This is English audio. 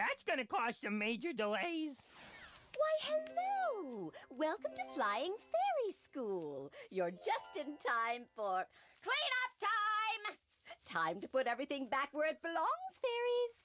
that's gonna cause some major delays. Why, hello! Welcome to Flying Fairy School. You're just in time for clean up time! Time to put everything back where it belongs, fairies.